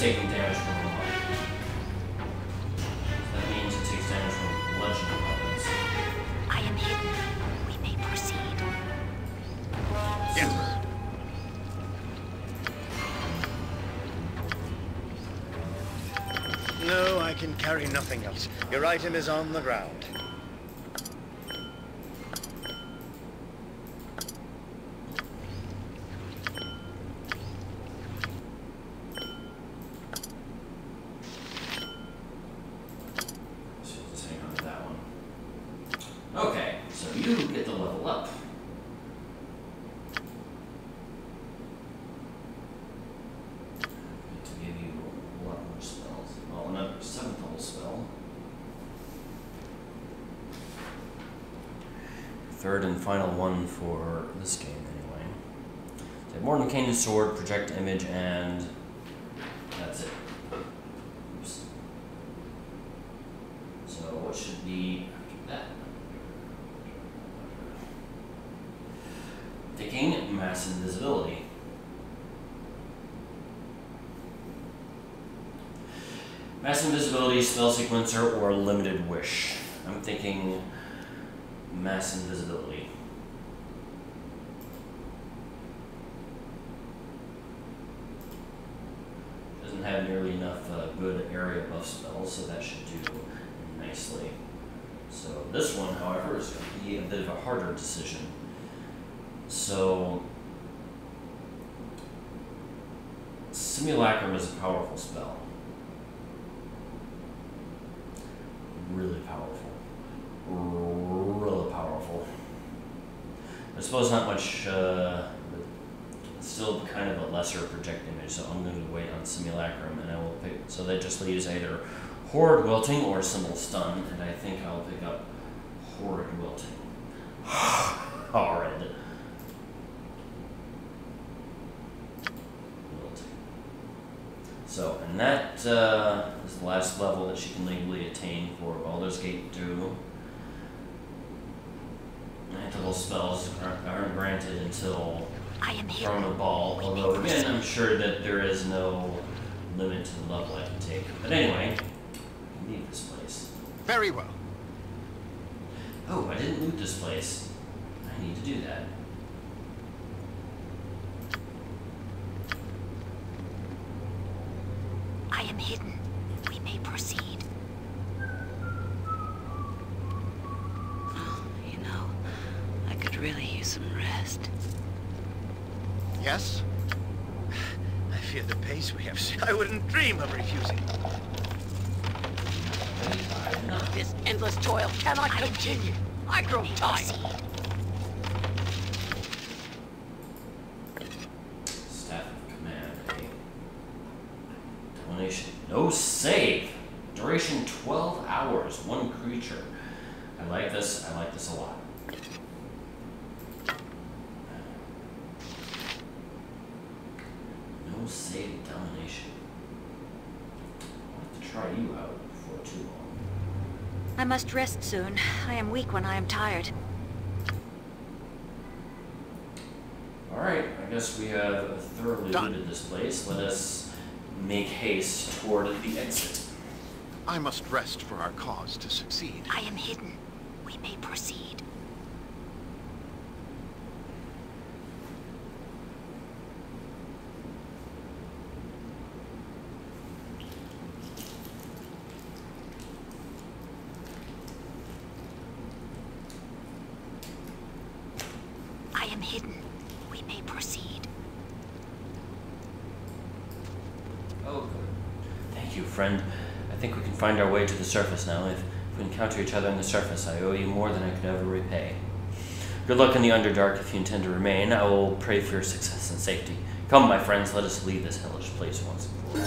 is taking damage from a weapon. That means it takes damage from bludgeoning weapons. I am hidden. We may proceed. Yes. No, I can carry nothing else. Your item is on the ground. So let's hang on to that one. Okay, so you get to level up. Get to give you a lot more spells. Well, another seventh level spell. Third and final one for this game, anyway. So Mordenkainen's sword, project image, and that's it. Oops. So what should be that? Thinking mass invisibility. Mass invisibility, spell sequencer, or limited wish. I'm thinking mass invisibility. Doesn't have nearly enough uh, good area buff spell, so that should do nicely. So this one, however, is going to be a bit of a harder decision. So Simulacrum is a powerful spell. Really powerful. Really powerful. I suppose not much, uh, still kind of a lesser project image, so I'm going to wait on Simulacrum and I will pick. So that just leaves either Horrid Wilting or Symbol Stun, and I think I'll pick up Horrid Wilting. Horrid. So, and that uh, is the last level that she can legally attain for Baldur's Gate 2. Magical spells aren't granted until I am Throne hidden. of Bhaal, We may although again, proceed. I'm sure that there is no limit to the level I can take. But anyway, I can leave this place. Very well. Oh, I didn't loot this place. I need to do that. I am hidden. We may proceed. Oh, you know, I could really use some rest. Yes? I fear the pace we have set. I wouldn't dream of refusing. This endless toil cannot continue. I grow tired. proceed. Staff of Command. A donation. No save. Duration 12 hours. One creature. I like this. I like this a lot. No save domination. I'll have to try you out before too long. I must rest soon. I when I am tired. Alright, I guess we have thoroughly Done. looted this place. Let us make haste toward the exit. I must rest for our cause to succeed. I am hidden. We may proceed. I am hidden. We may proceed. Oh, good. Thank you, friend. I think we can find our way to the surface now. If, if we encounter each other on the surface, I owe you more than I could ever repay. Good luck in the Underdark if you intend to remain. I will pray for your success and safety. Come, my friends, let us leave this hellish place once and for all.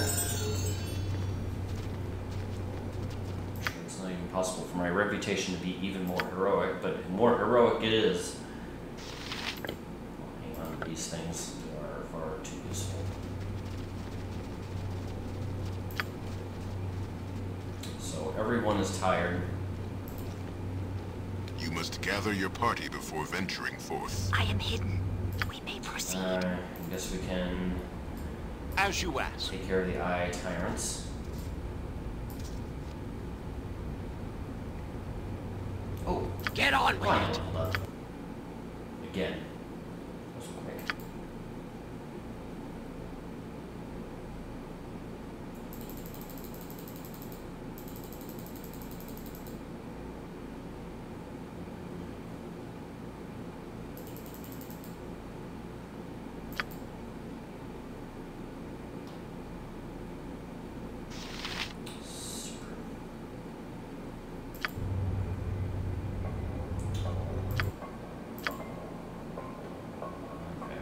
It's not even possible for my reputation to be even more heroic, but more heroic it is. Hang on to these things. They are far too useful. So everyone is tired. You must gather your party before venturing forth. I am hidden. We may proceed. Uh, I guess we can As you ask. Take care of the eye tyrants. Oh, Get on with Come it. on, hold up. Again. That was quick. Super. Okay.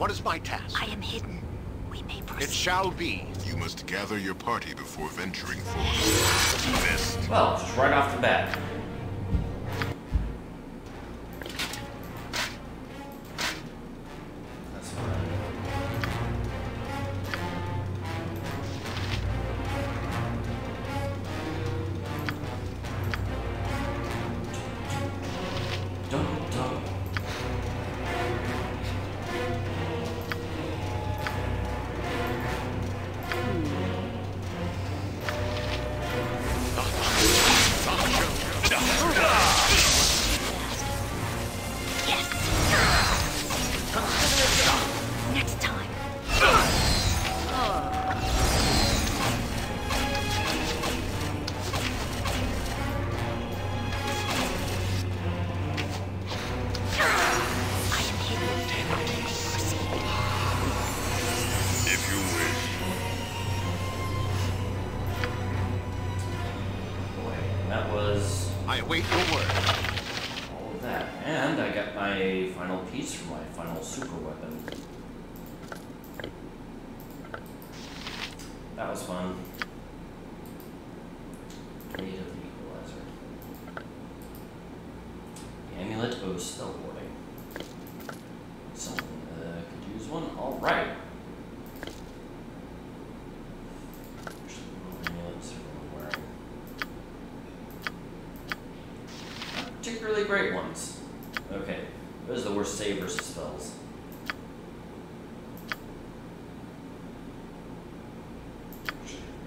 What is my task? I am hidden. We may proceed. It shall be. You must gather your party before venturing forth. Best. Well, just right off the bat. Particularly great ones. Okay, those are the worst save spells.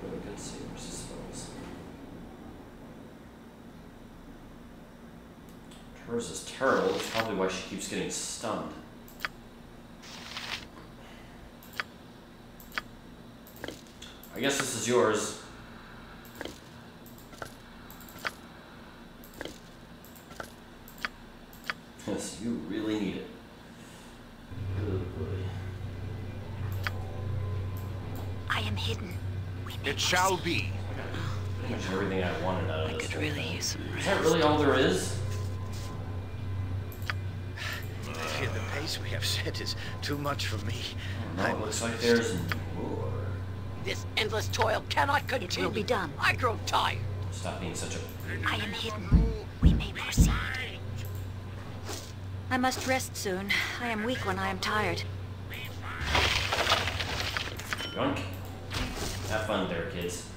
Really good spells. Hers is terrible. That's probably why she keeps getting stunned. I guess this is yours. Shall be. Pretty much everything I wanted out of I could really use some rest. Is that really all there is? I fear the pace we have set is too much for me. No, I it looks must like rest. there's more. This endless toil cannot continue. It will be done. I grow tired. Stop being such a. I am hidden. We may proceed. I must rest soon. I am weak when I am tired. Yoink. Have fun there, kids.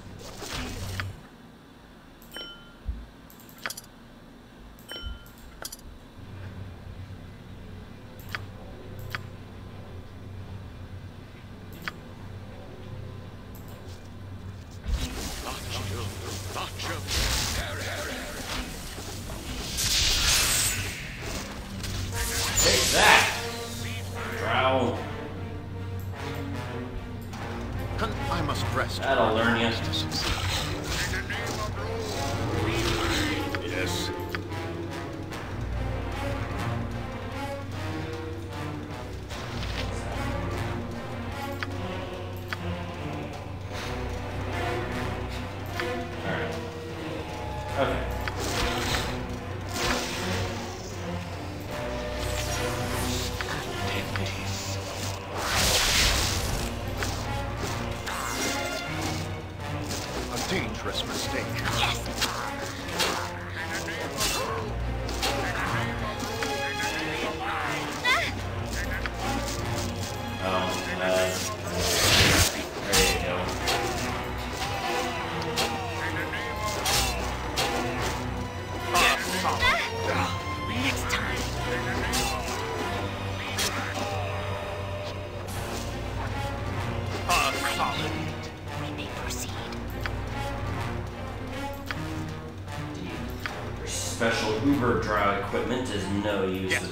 Equipment is no use Yes.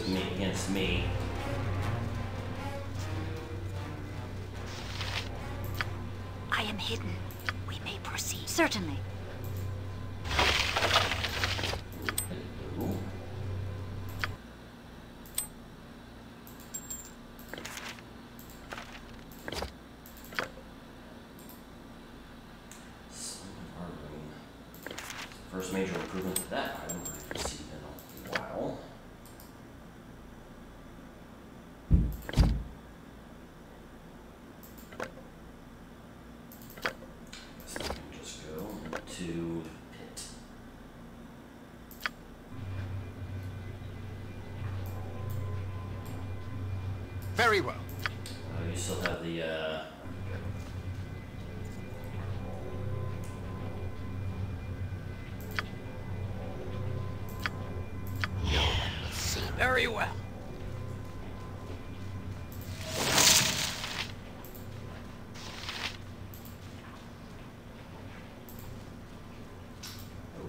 Very well. Uh, you still have the, uh... Very well.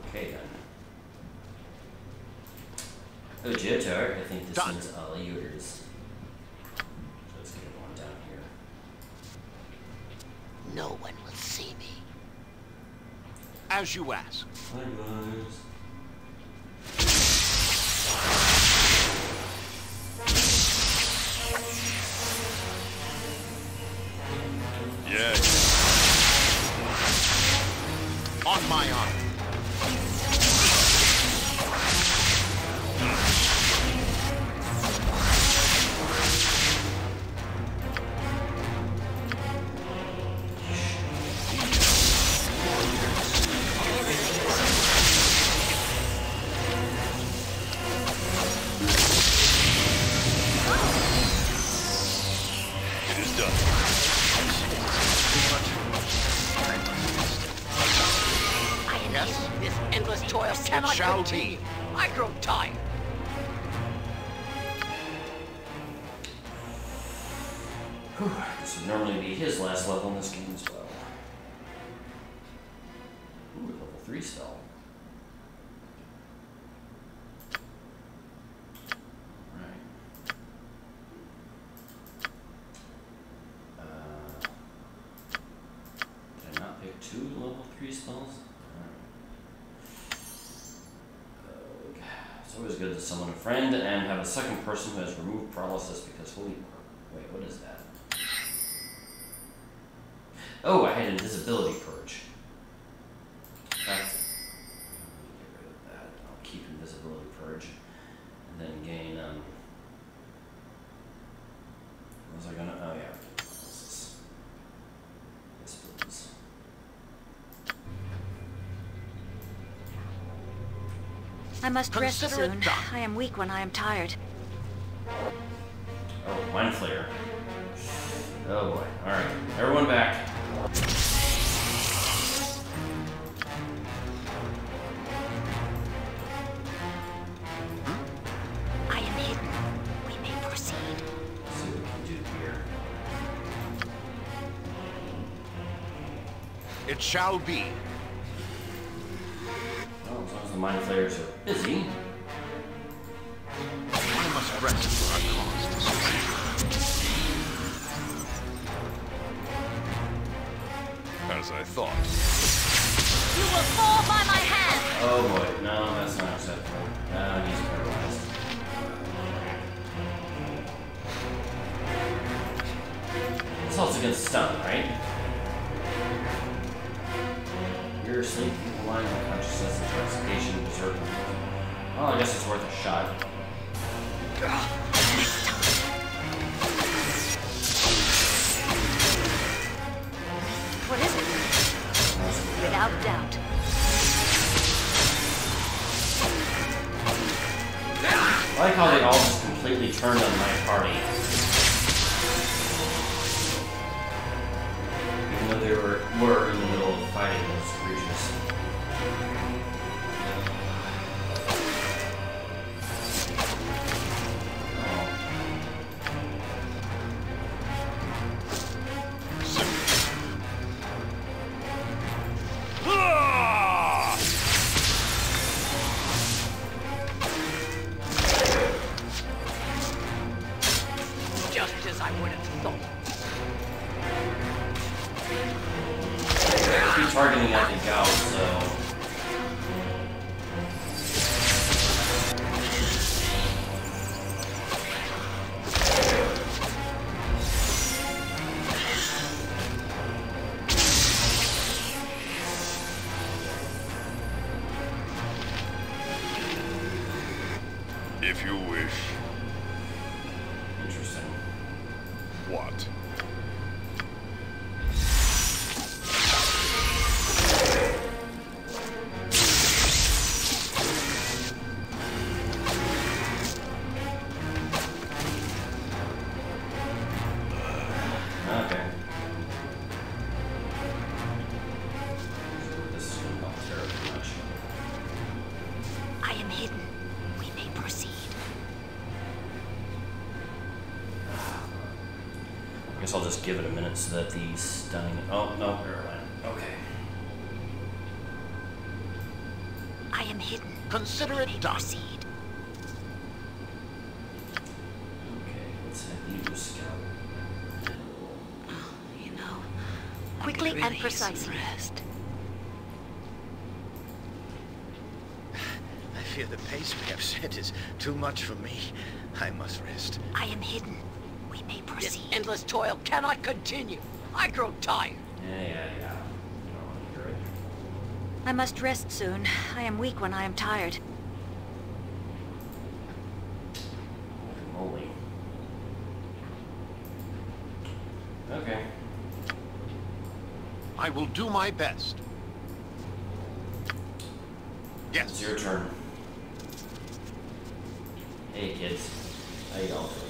Okay then. Oh, Jotar, I think this Done. As you ask. Hi guys. Summon a friend and have a second person who has removed paralysis because holy wait, what is that? Oh, I had invisibility purge. Must rest Consider it soon. I am weak when I am tired. Oh, mind flayer. Oh boy. Alright. Everyone back. I am hidden. We may proceed. Let's see what we can do here. It shall be. Well, as long as the mind flayers were in the middle of fighting those creatures. I'll just give it a minute so that the stunning. Oh no, airline. Okay. I am hidden. Consider it done. proceed. Okay. Let's head you scout. Oh, you know, Quickly could and really precisely. Rest. I fear the pace we have set is too much for me. I must rest. I am hidden. We may This endless toil cannot continue. I grow tired. Yeah, yeah, yeah. You don't want to hear it. I must rest soon. I am weak when I am tired. Holy. Okay. I will do my best. Yes. It's Yes. your turn. Hey kids. How you going?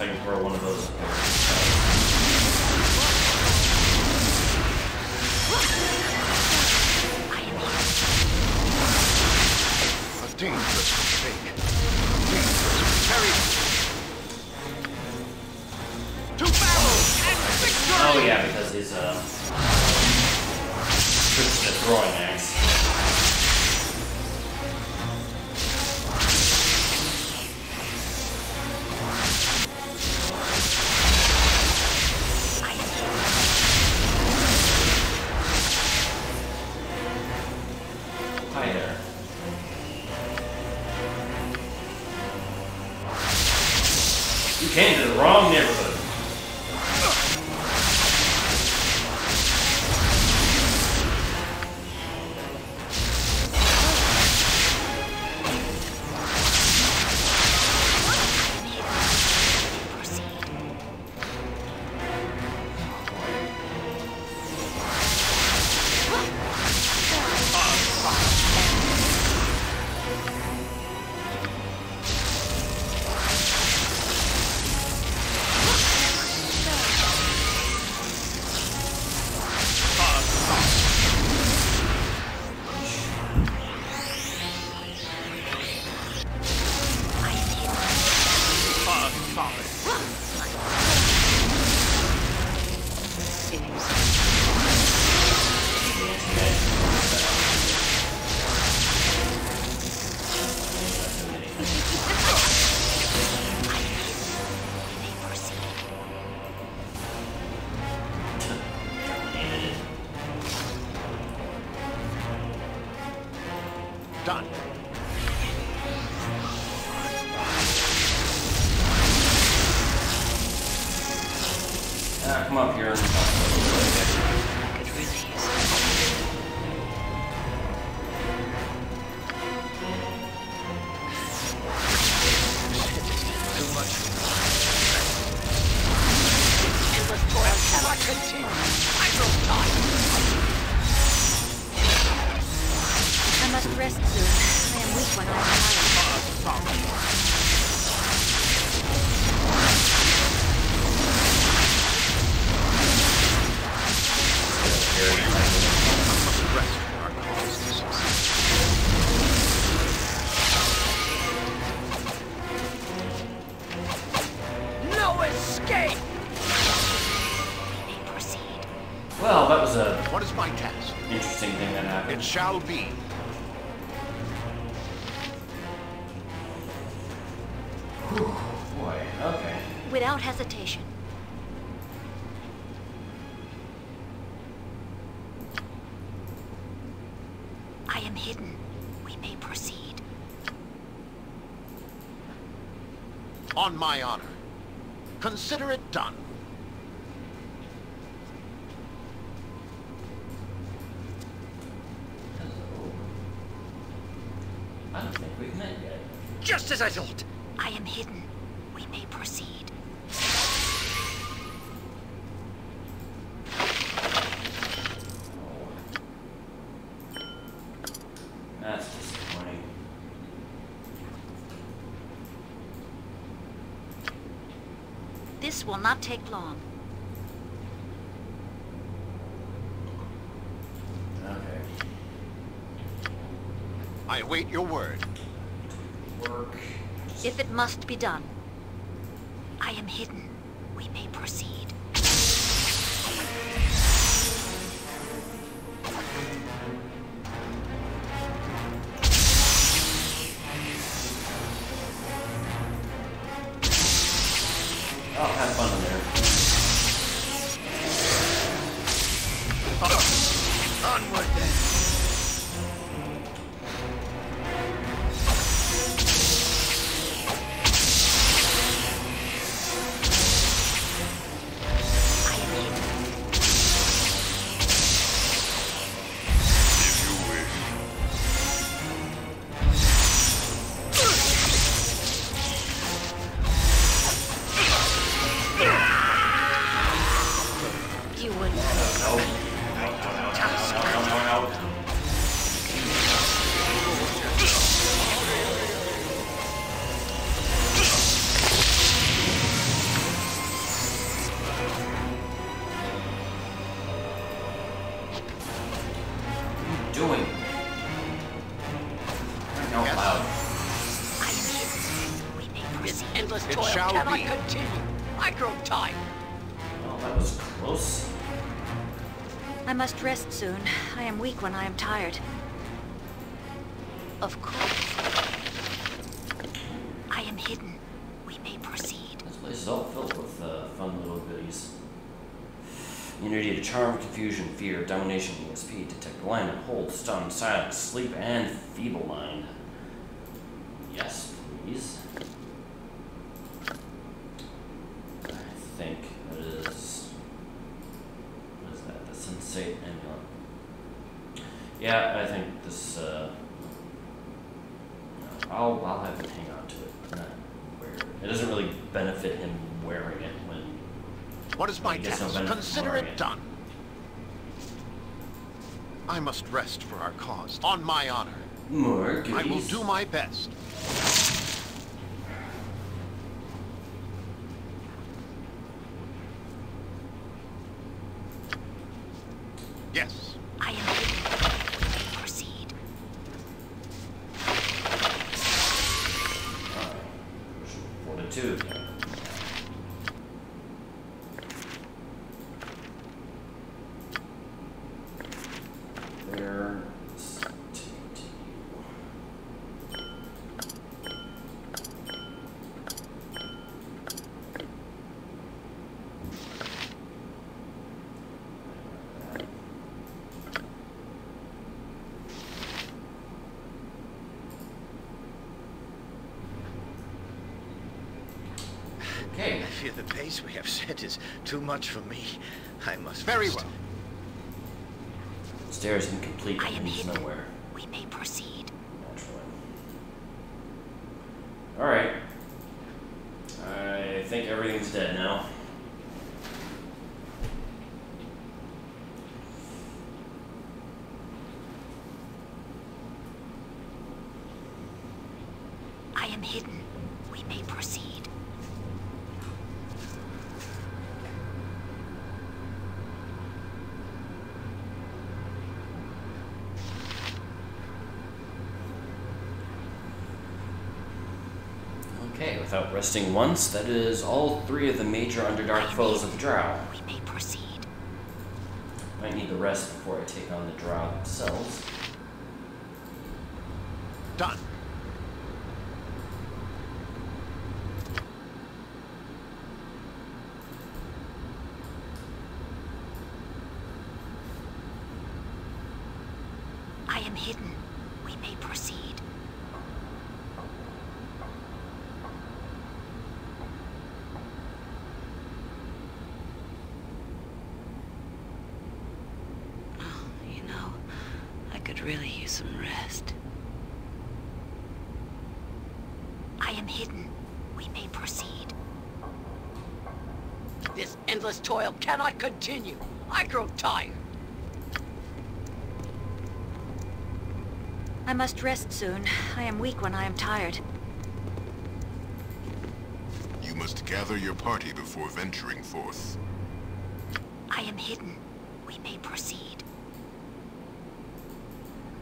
I can one of those done. Ah, come up here. I could really will die. Without hesitation. I am hidden. We may proceed. On my honor. Consider it done. Hello. I don't think we've met yet. Just as I thought. I am hidden. We may proceed. Oh. That's disappointing. This will not take long. Okay. I await your word. Work. If it must be done. I am hidden. We may proceed. Am weak when I am tired. Of course. I am hidden. We may proceed. This place is all filled with uh, fun little goodies. Unity to charm, confusion, fear, domination, ESP, detect alignment, hold, stun, silence, sleep, and feeble mind. Yes, please. I think that is. What is that? The sensate amulet. Yeah, I think this. Uh, I'll I'll have him hang on to it. Not wear it. It doesn't really benefit him wearing it when What is my guess no task? Consider it. done. I must rest for our cause. On my honor. more I will do my best. Yes. I am hidden. We may proceed. Alright. Fortitude. There. Let's take you. fear the pace we have set is too much for me. I must Very rest. well. Stairs incomplete I and am leads hidden. nowhere. We may proceed. Naturally. Alright. I think everything's dead now. I am hidden. We may proceed. Okay, without resting once, that is all three of the major Underdark foes of the Drow. We may proceed. Might need the rest before I take on the Drow themselves. Done. I am hidden. We may proceed. Oh, you know, I could really use some rest. I am hidden. We may proceed. This endless toil cannot continue. I grow tired. I must rest soon. I am weak when I am tired. You must gather your party before venturing forth. I am hidden. We may proceed.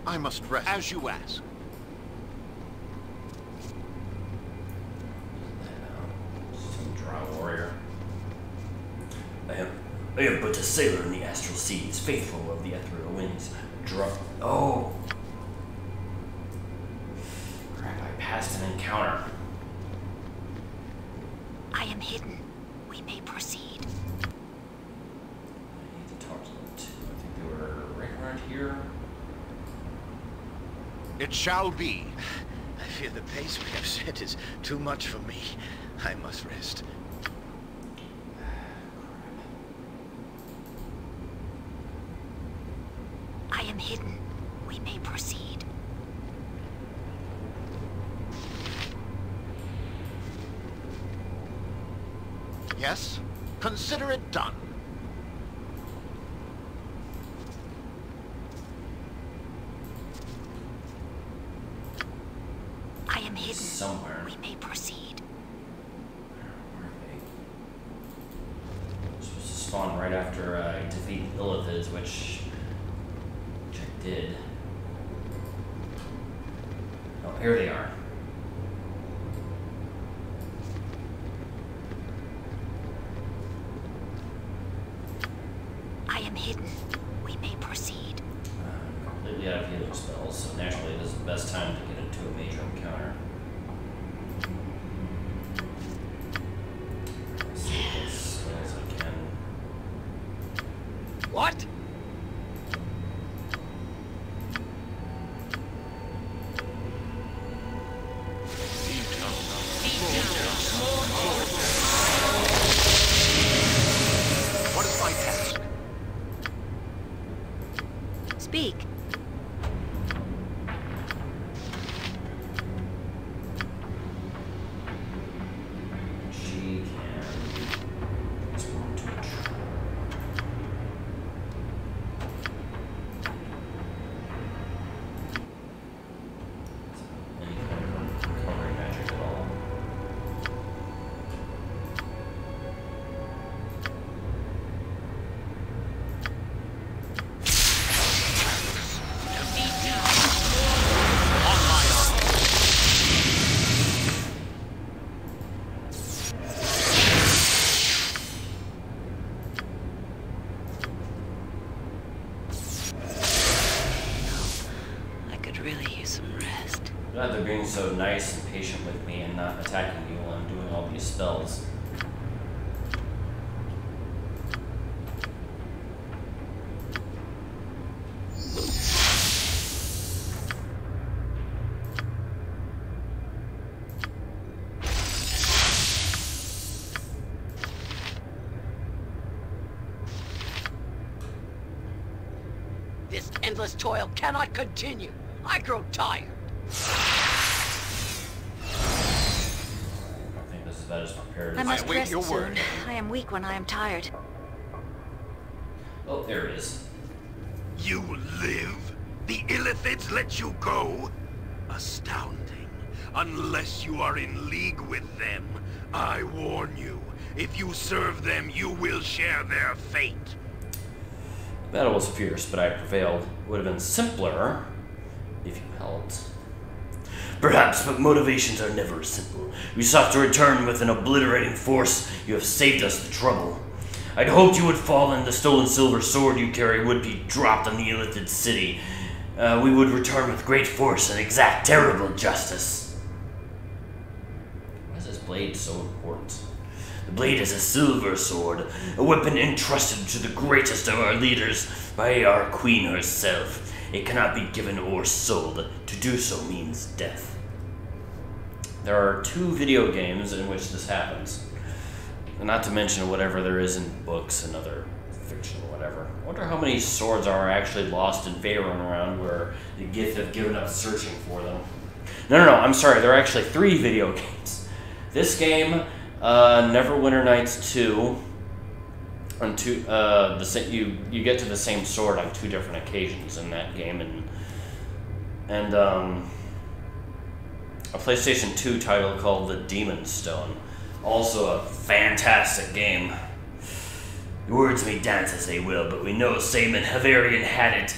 I must rest. As you ask. But a sailor in the astral seas, faithful of the ethereal winds. Drow. Oh. Crap! I passed an encounter. I am hidden. We may proceed. I need to talk to them too. I think they were right around here. It shall be. I fear the pace we have set is too much for me. I must rest. I am hidden. We may proceed. Yes? Consider it done. so nice and patient with me and not attacking me while I'm doing all these spells. This endless toil cannot continue. I grow tired. About prepared I as must await rest your soon. word. I am weak when I am tired. Oh, there it is. You live? The Illithids let you go? Astounding. Unless you are in league with them. I warn you, if you serve them, you will share their fate. The battle was fierce, but I prevailed. It would have been simpler if you helped. Perhaps, but motivations are never simple. We sought to return with an obliterating force. You have saved us the trouble. I'd hoped you would fall and the stolen silver sword you carry would be dropped on the Illithid city. Uh, we would return with great force and exact terrible justice. Why is this blade so important? The blade is a silver sword, a weapon entrusted to the greatest of our leaders by our queen herself. It cannot be given or sold. To do so means death. There are two video games in which this happens. Not to mention whatever there is in books and other fiction, or whatever. I wonder how many swords are actually lost in Faerun around where the Gith have given up searching for them. No, no, no, I'm sorry. There are actually three video games. This game, uh, Neverwinter Nights 2, on two, uh, the you you get to the same sword on two different occasions in that game, and and um, a PlayStation 2 title called The Demon Stone, also a fantastic game. Words may dance as they will, but we know Saman Havarian had it,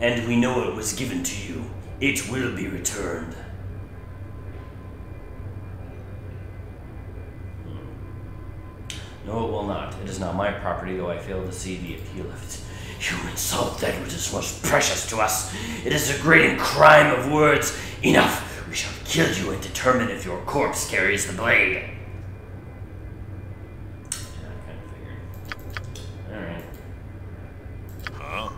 and we know it was given to you. It will be returned. No, it will not. It is not my property, though I fail to see the appeal of it. You insult that which is most precious to us. It is a great crime of words. Enough! We shall kill you and determine if your corpse carries the blade. Yeah, I kind of figured. Alright. Huh?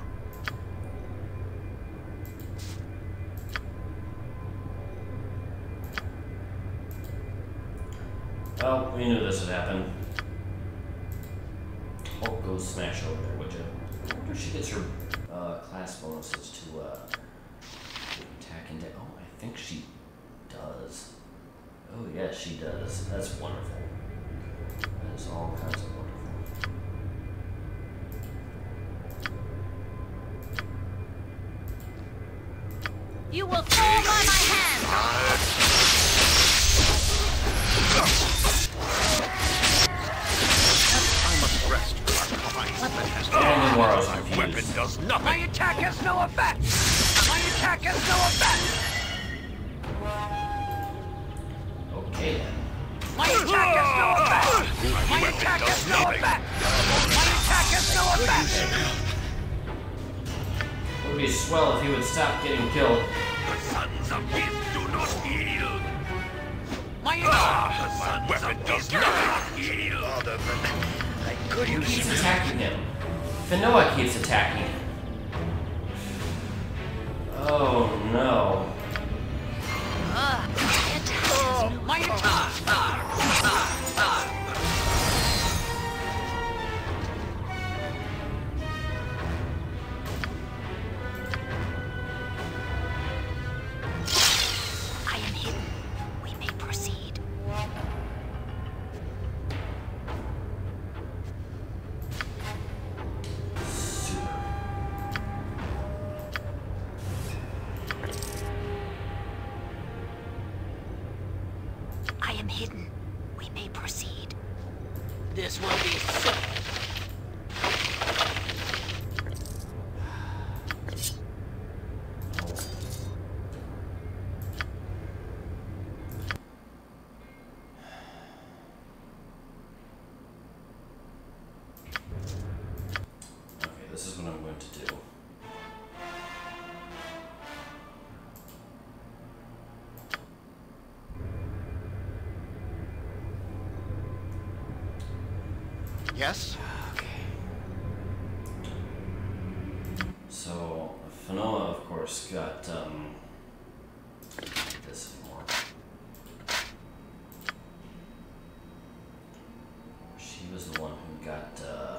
Well, we knew this would happen. Oh, go smash over there, would you? I wonder if she gets her uh, class bonuses to uh, attack and da- Oh, I think she does. Oh, yes, she does. That's wonderful. That is all kinds of wonderful. You will fall by my hand! Confused. weapon does My attack has no effect! My attack has no effect! Okay then. My attack has no effect! My attack has no effect! My attack has no effect! It would be swell if he would stop getting killed. The sons of Gith do not heal. My attack! Ah, the weapon does not heal. other than I could use Keeps attacking him. Fenoa keeps attacking him. Oh no. My attack has course, got, um, this. She was the one who got, uh,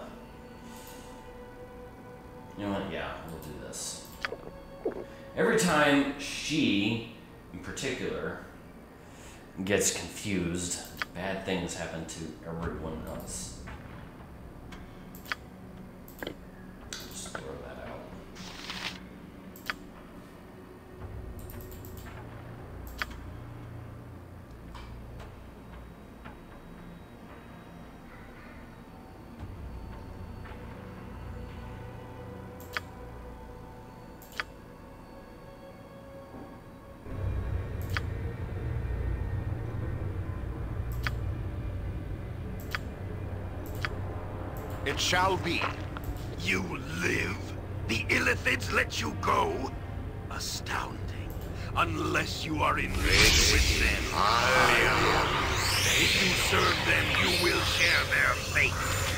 you know what, yeah, we'll do this. Every time she, in particular, gets confused, bad things happen to everyone else. Shall be. You live? The Illithids let you go? Astounding. Unless you are in league with them. If you serve them, you will share their fate.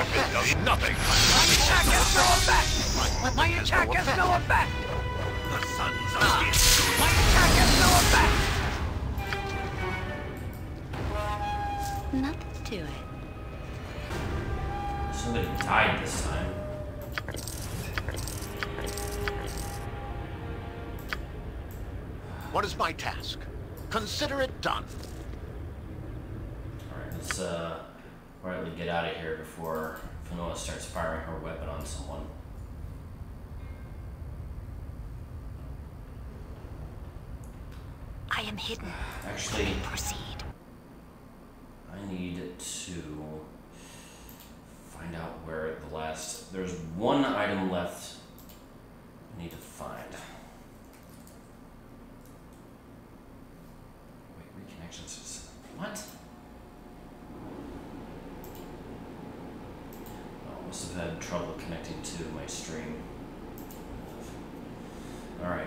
Weapon has no effect. Does nothing. My attack has no effect! Weapon My attack has no effect! The sons of My attack has no effect! Nothing to it. Somebody died this time. What is my task? Consider it done. Alright, let's uh quietly get out of here before Fenoa starts firing her weapon on someone. I am hidden. Actually, Proceed. I need to find out where the last. There's one item left I need to find. Wait, reconnection system. What? Oh, must have had trouble connecting to my stream. Alright.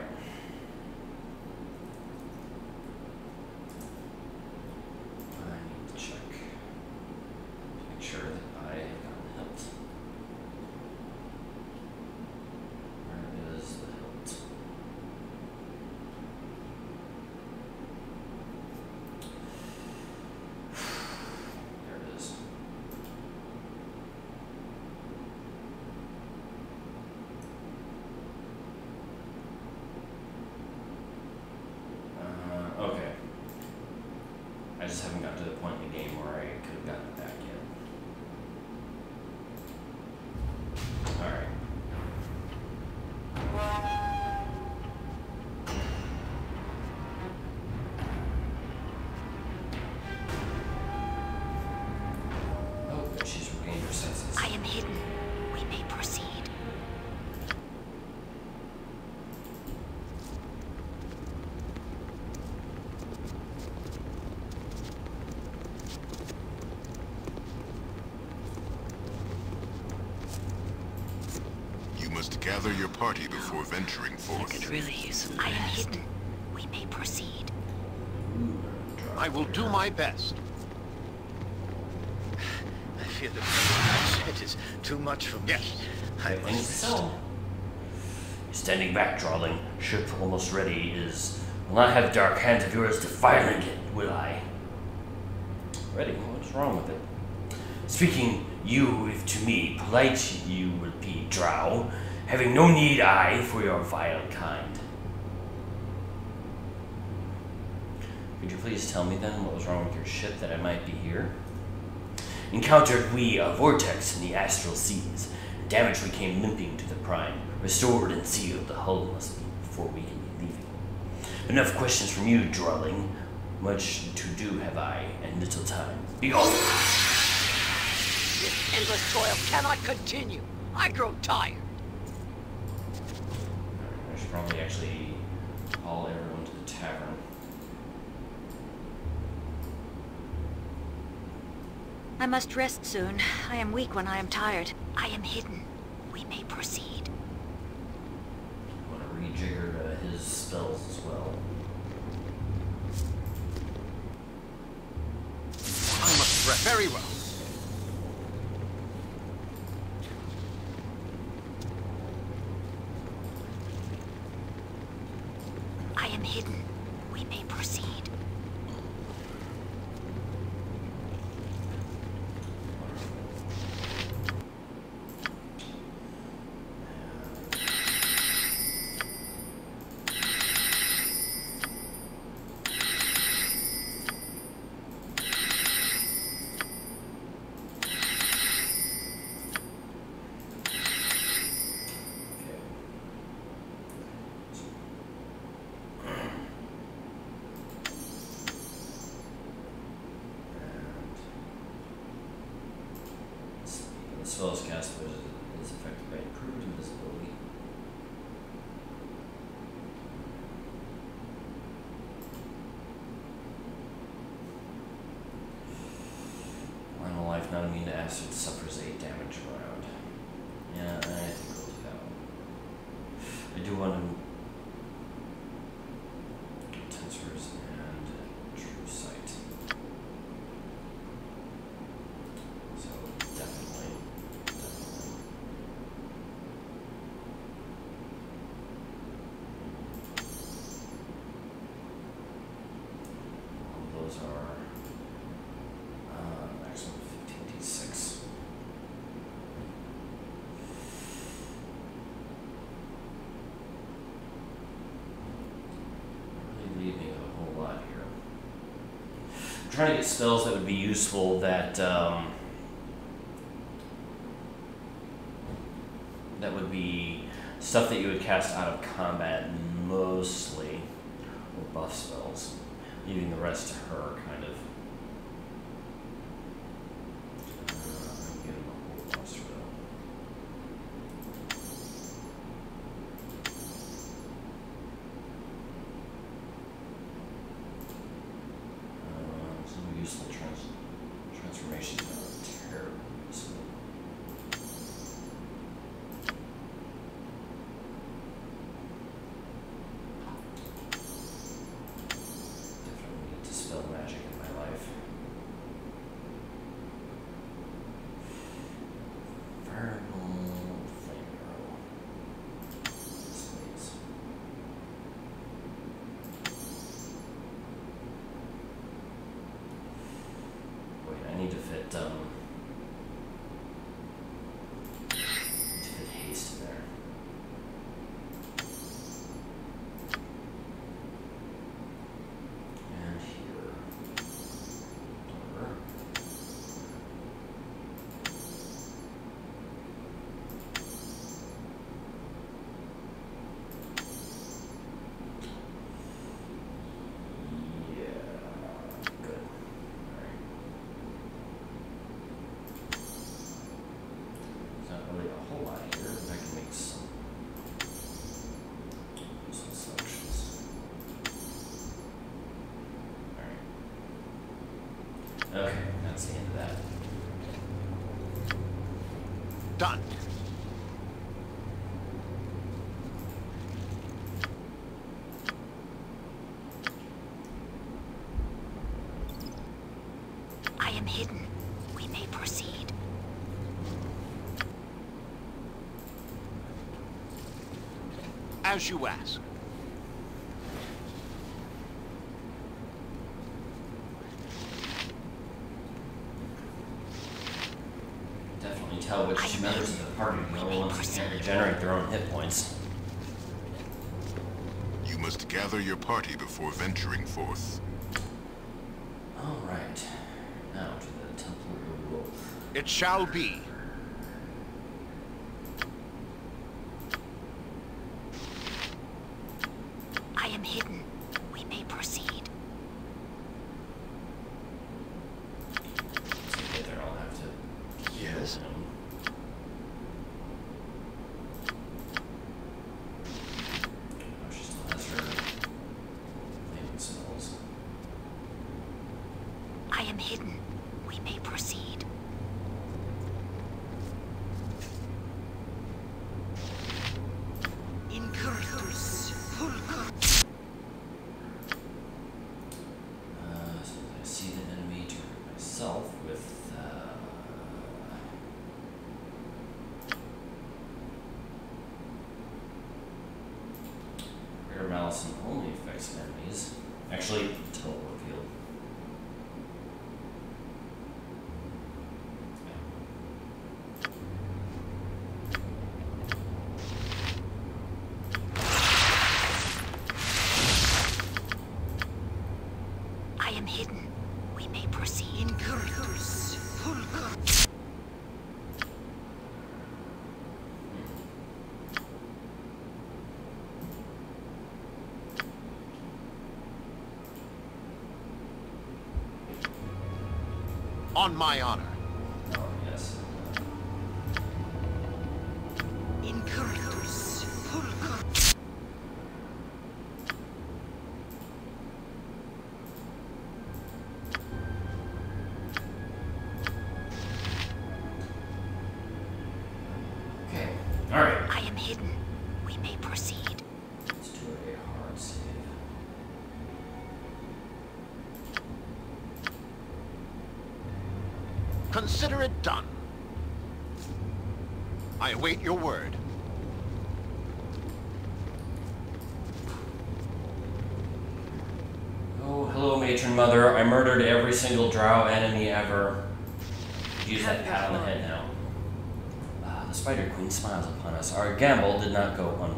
I need to check. to Make sure that I have gotten hilt. Where is the hilt? There it is. Uh, okay. I just haven't gotten to the point in the game where I could have gotten it back yet. Alright. Oh, good, she's regained her senses. I am hidden. We may proceed. You must gather your party before venturing I forth. could really use some I am hidden. We may proceed. I will do my best. I fear the perhaps it is too much for me. Yes. I Things must so. Standing back, Drawling. Ship almost ready is. Will not have dark hands of yours defiling it, will I? Ready? What's wrong with it? Speaking you, if to me polite you would be, Drow, having no need I for your vile kind. Could you please tell me then what was wrong with your ship that I might be here? Encountered we a vortex in the astral seas. Damage we came limping to the prime. Restored and sealed the hull must be before we can be leaving. Enough questions from you, Drulling. Much to do have I, and little time. Be off! This endless toil cannot continue. I grow tired. I probably actually haul everyone to the tavern. I must rest soon. I am weak when I am tired. I am hidden. We may proceed. I want to rejigger uh, his spells as well. I must rest. Very well. Hidden. We may proceed. Okay. And was is affected by improved invisibility. Final life not immune to acid suffers 8 damage round. Yeah, I think we'll do that one. I do want to Tenser's and true sight. So definitely, definitely. All those are uh, maximum fifteen d six. Really leaving a whole lot here. I'm trying to get spells that would be useful that um, that would be stuff that you would cast out of combat mostly, or buff spells, leaving the rest to her, kind of. Uh, I'm getting a whole monster though. Uh, some useful trans- transformations that are terribly useful. Definitely need to spell magic in my life. Verbal flame arrow. Yes, please. Wait, I need to fit um need to fit haste in there. And here. Door. Yeah, good. Alright. There's not really a whole lot here, but I can make some some selections. Alright. Okay, that's the end of that. Done. I am hidden. We may proceed. As you ask. Definitely tell which two members of the party are the ones who can't regenerate their own hit points. You must gather your party before venturing forth. Alright. Now to the Temple of Lolth. It shall be. I am hidden. We may proceed. So they there I'll have to heal Yes. him. On my honor.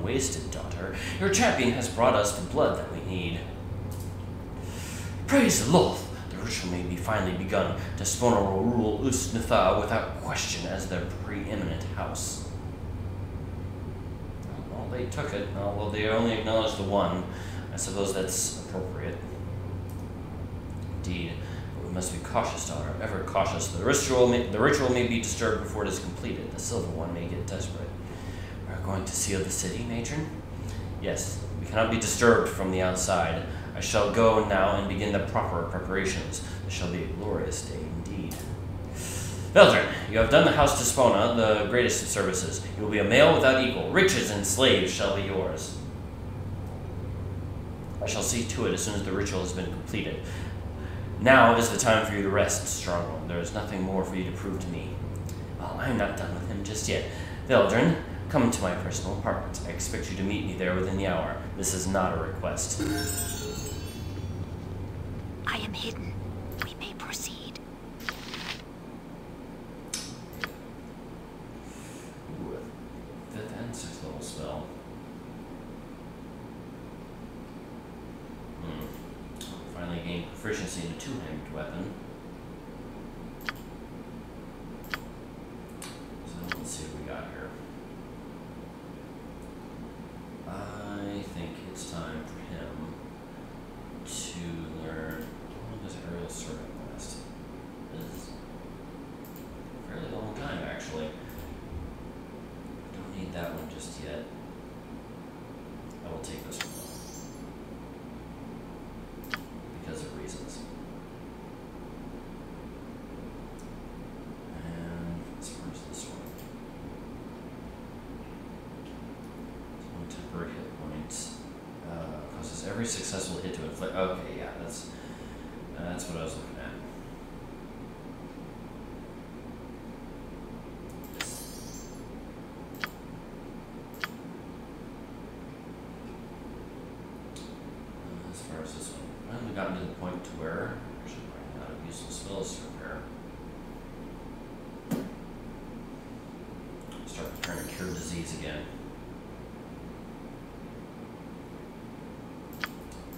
Unwasted, daughter. Your champion has brought us the blood that we need. Praise the Lord! The ritual may be finally begun. Despana will rule Ust Natha without question as their preeminent house. Well, they took it, although they only acknowledged the one. I suppose that's appropriate. Indeed, but we must be cautious, daughter, ever cautious. The ritual, may, the ritual may be disturbed before it is completed. The silver one may get desperate. Going to seal the city, matron? Yes, we cannot be disturbed from the outside. I shall go now and begin the proper preparations. This shall be a glorious day indeed. Veldrin, you have done the house Despana the greatest of services. You will be a male without equal. Riches and slaves shall be yours. I shall see to it as soon as the ritual has been completed. Now is the time for you to rest, Stronghold. There is nothing more for you to prove to me. Well, I am not done with him just yet. Veldrin, come to my personal apartment. I expect you to meet me there within the hour. This is not a request. I am hidden. We may proceed. Ooh, a fifth and sixth level spell. Hmm. Finally gained proficiency in a two-handed weapon. So let's see what we got here. I think it's time for him to learn. How long does aerial servant last? It's a fairly long time, actually. Don't need that one just yet. I will take this one though. Because of reasons. And as far as this one. It's one temporary hit point. Uh, causes every successful hit to inflict. Okay, yeah, that's that's what I was looking at. Uh, As far as this one, I haven't gotten to the point to where I should run out of useful spells to repair. Start preparing to cure disease again.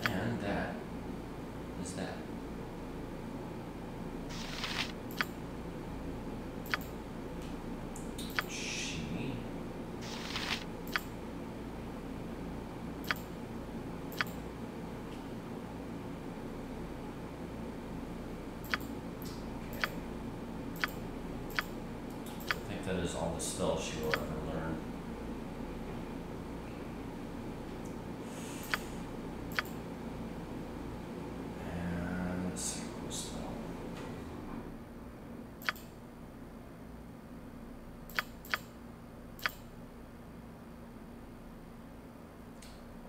And that is that. She Okay. I think that is all the spells she will ever learn. And let's see what spell.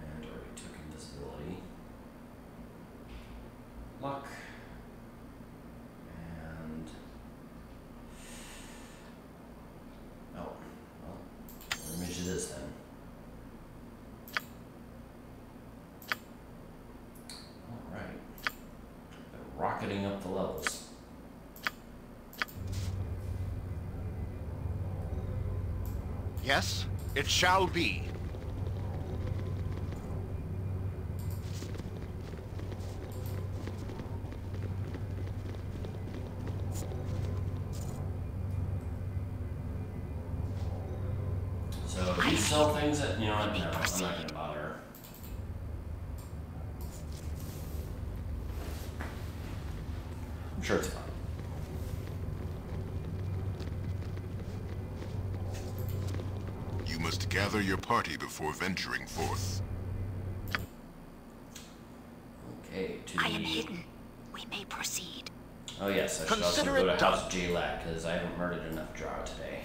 And already took invisibility. Luck. And oh, well, what image it is then. All right, They're up the levels. Yes, it shall be. So you sell things that you know what? No, I'm not gonna bother. I'm sure it's fine. must gather your party before venturing forth. Okay, to I am hidden. We may proceed. Oh yes, I should also go to it House done. J-Lat because I haven't murdered enough Drow today.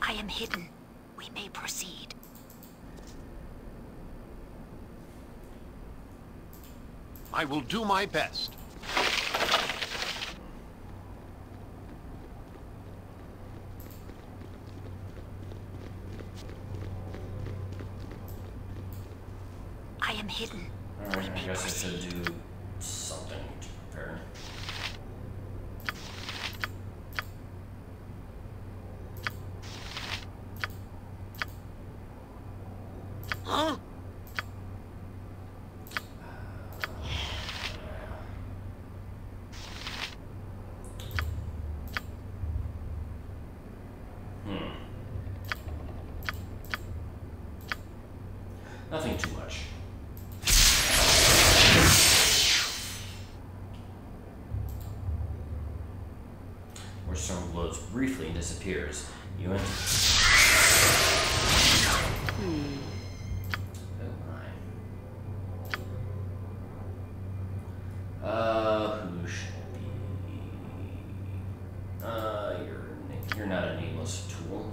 I am hidden. We may proceed. I will do my best. I am hidden. Alright, we may guess I proceed. should do something to prepare. Huh? Hmm. Nothing too much. Where storm glows briefly and disappears. You enter. Oh my. Uh, who should it be? Uh, you're you're not a nameless tool.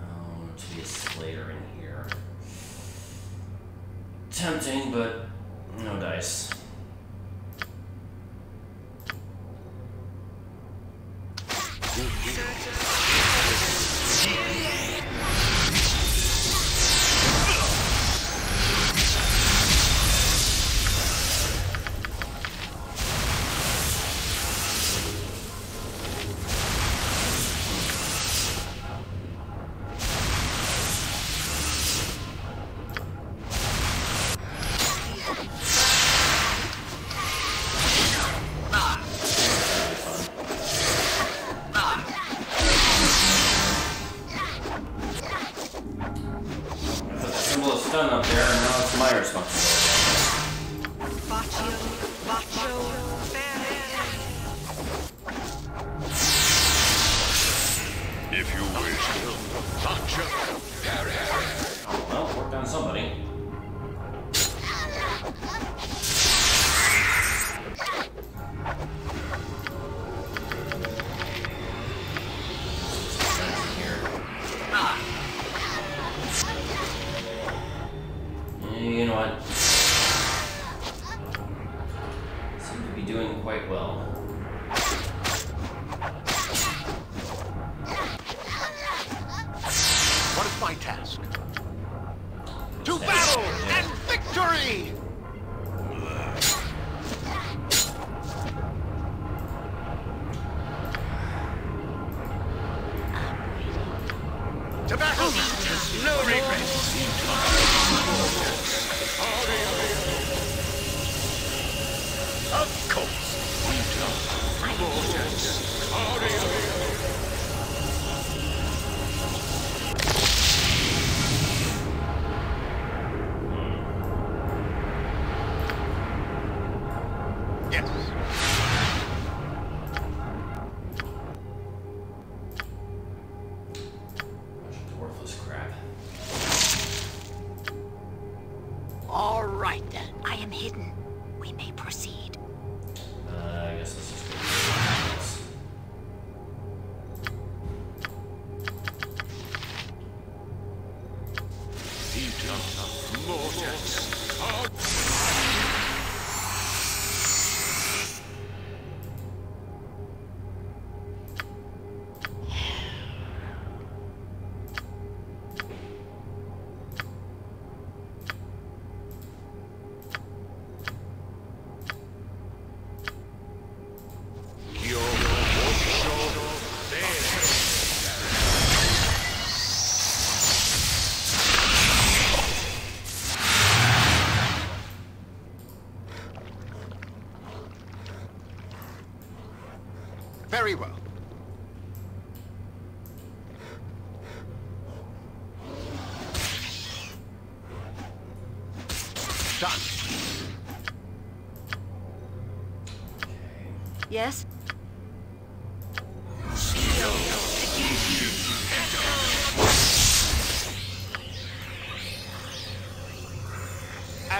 Oh, to be a Slater in here. Tempting, but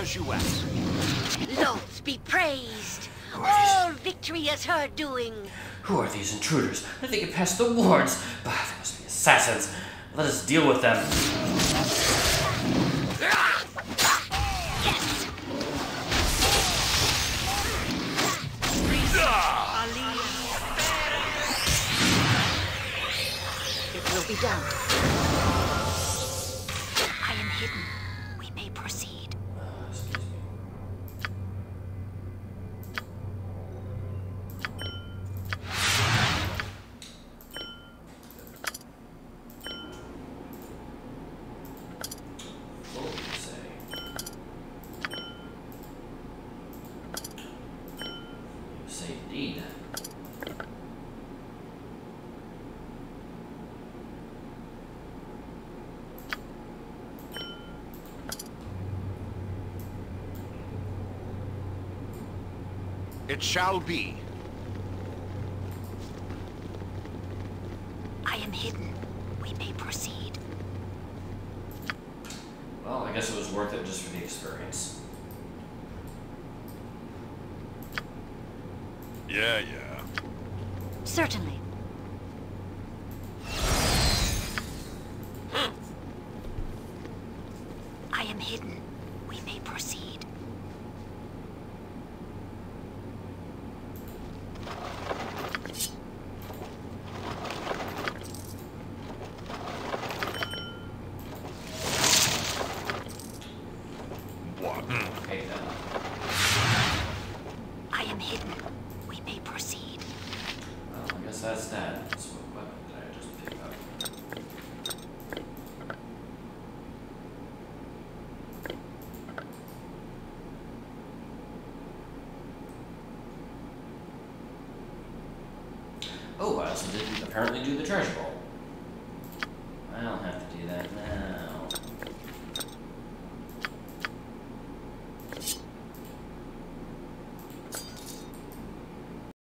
As you asked. Lords be praised. All victory is her doing. Who are these intruders? I think it passed the wards. Bah, they must be assassins. Let us deal with them. It will be done. I am hidden. We may proceed. It shall be. I am hidden. We may proceed. Well, I guess it was worth it just for the experience. Yeah, yeah. Certainly. I am hidden. We may proceed. What? Okay then. I am hidden. We may proceed. Well, I guess that's that. So what weapon did I just pick up? Oh, I also didn't apparently do the treasure